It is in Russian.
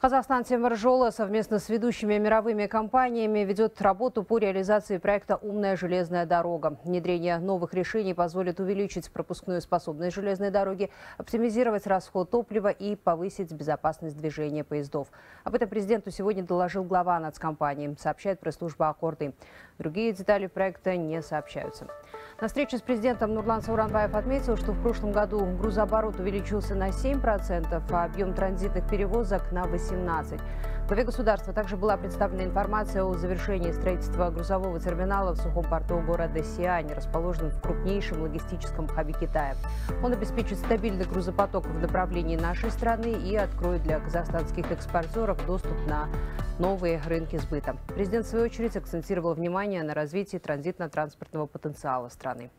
Казахстан Семаржола совместно с ведущими мировыми компаниями ведет работу по реализации проекта «Умная железная дорога». Внедрение новых решений позволит увеличить пропускную способность железной дороги, оптимизировать расход топлива и повысить безопасность движения поездов. Об этом президенту сегодня доложил глава нацкомпании, сообщает пресс-служба «Аккорды». Другие детали проекта не сообщаются. На встрече с президентом Нурлан Сауранбаев отметил, что в прошлом году грузооборот увеличился на 7%, а объем транзитных перевозок на 18%. Главе государства также была представлена информация о завершении строительства грузового терминала в сухом порту города Сиань, расположенном в крупнейшем логистическом хабе Китая. Он обеспечит стабильный грузопоток в направлении нашей страны и откроет для казахстанских экспортеров доступ на новые рынки сбыта. Президент, в свою очередь, акцентировал внимание на развитии транзитно-транспортного потенциала страны.